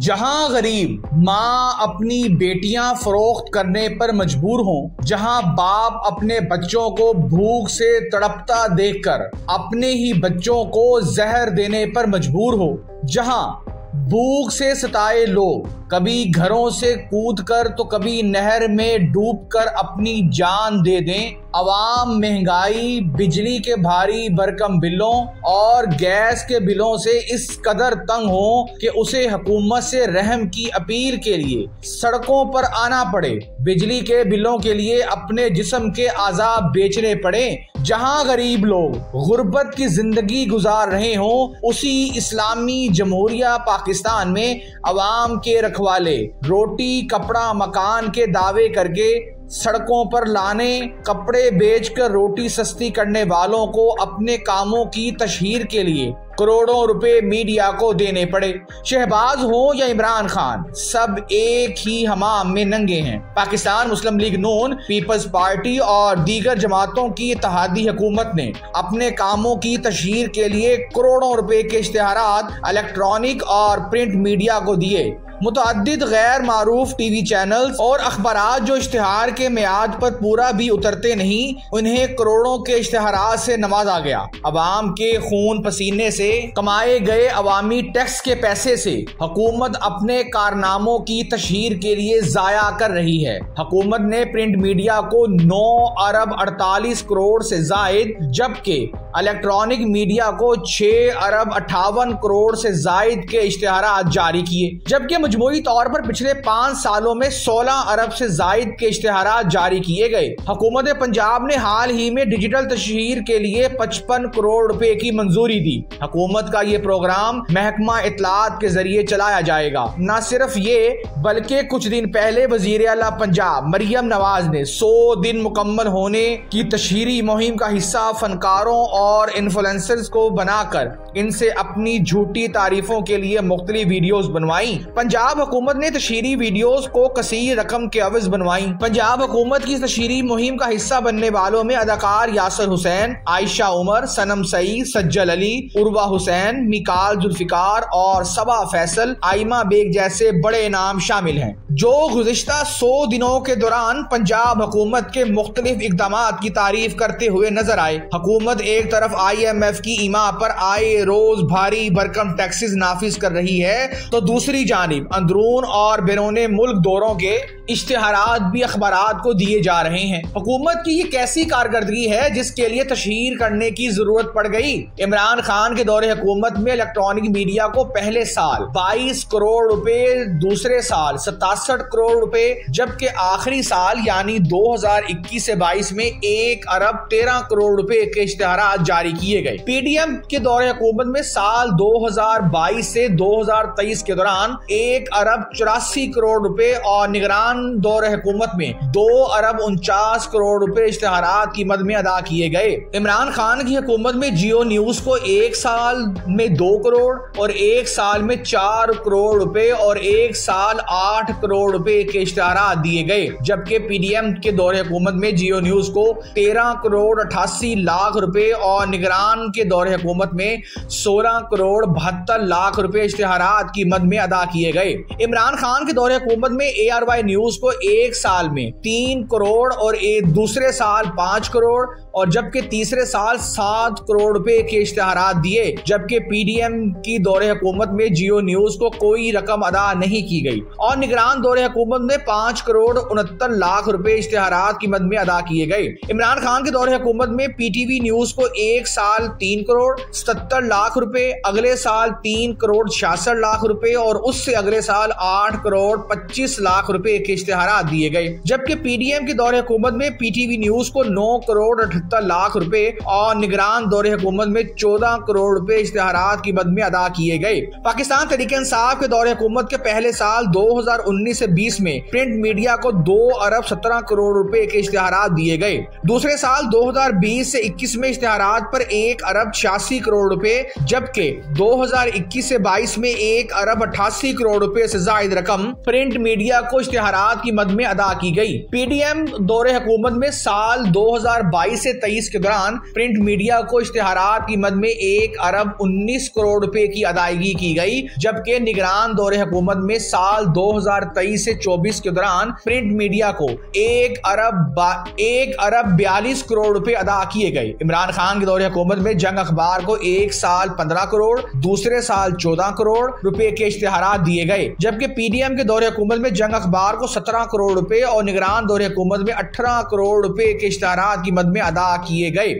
جہاں غریب ماں اپنی بیٹیاں فروخت کرنے پر مجبور ہوں، جہاں باپ اپنے بچوں کو بھوک سے تڑپتا دیکھ کر اپنے ہی بچوں کو زہر دینے پر مجبور ہو جہاں بھوک سے ستائے لوگ۔ کبھی گھروں سے کود کر تو کبھی نہر میں ڈوب کر اپنی جان دے دیں۔ عوام مہنگائی، بجلی کے بھاری برکم بلوں اور گیس کے بلوں سے اس قدر تنگ ہوں کہ اسے حکومت سے رحم کی اپیل کے لیے سڑکوں پر آنا پڑے۔ بجلی کے بلوں کے لیے اپنے جسم کے عذاب بیچنے پڑے۔ جہاں غریب لوگ غربت کی زندگی گزار رہے ہوں، اسی اسلامی جمہوریہ، پاکستان میں عوام کے رکھوالے، روٹی، کپڑا، مکان کے دعوے کر کے سڑکوں پر لانے، کپڑے بیچ کر روٹی سستی کرنے والوں کو اپنے کاموں کی تشہیر کے لیے۔ کروڑوں روپے میڈیا کو دینے پڑے۔ شہباز ہو یا عمران خان، سب ایک ہی ہمام میں ننگے ہیں۔ Pakistan Muslim League Noon, Peoples Party اور دیگر جماعتوں کی اتحادی حکومت نے اپنے کاموں کی تشہیر کے لیے کروڑوں روپے کے اشتہارات الیکٹرانک اور پرنٹ میڈیا کو دیے۔ متعدد غیر معروف ٹی وی چینلز اور اخبارات جو اشتہار کے میعاد پر پورا بھی اترتے نہیں، انہیں کروڑوں کے اشتہارات سے نوازا گیا۔ عوام کے خون پسینے سے کمائے گئے عوامی ٹیکس کے پیسے سے حکومت اپنے کارناموں کی تشہیر کے لیے ضائع کر رہی ہے۔ حکومت نے پرنٹ میڈیا کو نو ارب اڑتالیس کروڑ سے زائد، جبکہ الیکٹرانک میڈیا کو چھ ارب اٹھاون کروڑ سے زائد کے اشتہارات جاری کیے۔ جبکہ مجموعی طور پر پچھلے پانچ سالوں میں سولہ ارب سے زائد کے اشتہارات جاری کیے گئے۔ حکومت پنجاب نے حال ہی میں ڈیجیٹل تشہیر کے لیے پچپن کروڑ روپے کی منظوری دی۔ حکومت کا یہ پروگرام محکمہ اطلاعات کے ذریعے چلایا جائے گا۔ نہ صرف یہ، بلکہ کچھ دن پہلے وزیر اعلیٰ پنجاب مریم نواز نے سو دن مکمل ہونے کی تشہیری مہم کا حصہ فنکاروں اور انفلوئنسرز کو بنا کر ان سے اپنی جھوٹی تعریفوں کے لیے مختلف ویڈیوز بنوائی پنجاب پنجاب حکومت نے تشہیری ویڈیوز کو کثیر رقم کے عوض بنوائیں۔ پنجاب حکومت کی تشہیری مہم کا حصہ بننے والوں میں اداکار یاسر حسین، عائشہ عمر سنم سعید، سجل علی عروا حسین مکال ذوالفقار اور سبا فیصل، آئمہ بیگ جیسے بڑے نام شامل ہیں۔ جو گزشتہ سو دنوں کے دوران پنجاب حکومت کے مختلف اقدامات کی تعریف کرتے ہوئے نظر آئے۔ حکومت ایک طرف آئی ایم ایف کی ایما پر آئے روز بھاری برکم ٹیکسز نافذ کر رہی ہے، تو دوسری جانب اندرون اور بیرون ملک دوروں کے اشتہارات بھی اخبارات کو دیے جا رہے ہیں۔ حکومت کی یہ کیسی کارکردگی ہے جس کے لیے تشہیر کرنے کی ضرورت پڑ گئی؟ عمران خان کے دور حکومت میں الیکٹرانک میڈیا کو پہلے سال بائیس کروڑ روپے، دوسرے سال ستاسٹھ کروڑ روپے، جبکہ آخری سال یعنی دو ہزار اکیس سے بائیس میں ایک ارب تیرہ کروڑ روپے کے اشتہارات جاری کیے گئے۔ پی ڈی ایم کے دور حکومت میں سال دو ہزار بائیس سے دو ہزار تیئیس کے دوران ایک ایک ارب چوراسی کروڑ روپے اور نگران دور حکومت میں دو ارب انچاس کروڑ روپے اشتہارات کی مد میں ادا کیے گئے۔ عمران خان کی حکومت میں جیو نیوز کو ایک سال سال میں دو کروڑ اور ایک سال میں چار کروڑ روپے اور ایک سال آٹھ کروڑ روپے کے اشتہارات دیے گئے، جبکہ پی ڈی ایم کے دور حکومت میں جیو نیوز کو تیرہ کروڑ اٹھاسی لاکھ روپے اور نگران کے دور حکومت میں سولہ کروڑ بہتر لاکھ روپے اشتہارات کی مد میں ادا کیے گئے۔ عمران خان کے دور حکومت میں اے آر وائی نیوز کو ایک سال میں تین کروڑ اور دوسرے سال پانچ کروڑ اور جبکہ تیسرے سال سات کروڑ روپے کے اشتہارات دیے۔ جبکہ پی ڈی ایم کی دور حکومت میں جیو نیوز کو کوئی رقم ادا نہیں کی گئی اور نگران دور حکومت میں پانچ کروڑ انہتر لاکھ روپے اشتہارات کی مد میں ادا کیے گئے۔ عمران خان کے دور حکومت میں پی ٹی وی نیوز کو ایک سال تین کروڑ ستر لاکھ روپے، اگلے سال تین کروڑ چھیاسٹھ لاکھ روپے اور اس سے اگلے سال آٹھ کروڑ پچیس لاکھ روپے کے اشتہارات دیے گئے۔ جبکہ پی ڈی ایم کے دور حکومت میں پی ٹی وی نیوز کو نو کروڑ اٹھتر لاکھ روپے اور نگران دور حکومت میں چودہ کروڑ روپے اشتہارات کی مد میں ادا کیے گئے۔ پاکستان طریقہ انصاف کے دور حکومت کے پہلے سال دو ہزار انیس سے بیس میں پرنٹ میڈیا کو دو ارب سترہ کروڑ روپے کے اشتہارات دیے گئے۔ دوسرے سال دو ہزار بیس سے اکیس میں اشتہارات پر ایک ارب چھیاسی کروڑ روپے، جبکہ دو ہزار اکیس سے بائیس میں ایک ارب اٹھاسی کروڑ روپے سے زائد رقم پرنٹ میڈیا کو اشتہارات اشتہارات کی مد میں ادا کی گئی۔ پی ڈی ایم دور حکومت میں سال دو ہزار بائیس سے تیئیس کے دوران پرنٹ میڈیا کو اشتہارات کی مد میں ایک ارب ارب انیس کروڑ روپے کی ادائیگی کی گئی، جبکہ نگران دور حکومت میں سال دو ہزار تیئیس سے چوبیس کے دوران پرنٹ میڈیا کو ایک ارب ایک ارب بیالیس کروڑ روپے ادا کیے گئے۔ عمران خان کے دور حکومت میں جنگ اخبار کو ایک سال پندرہ کروڑ، دوسرے سال چودہ کروڑ روپے کے اشتہارات دیے گئے۔ جبکہ پی ڈی ایم کے دور حکومت میں جنگ اخبار کو سترہ کروڑ روپے اور نگران دور حکومت میں اٹھارہ کروڑ روپے کے اشتہارات کی مد میں ادا کیے گئے۔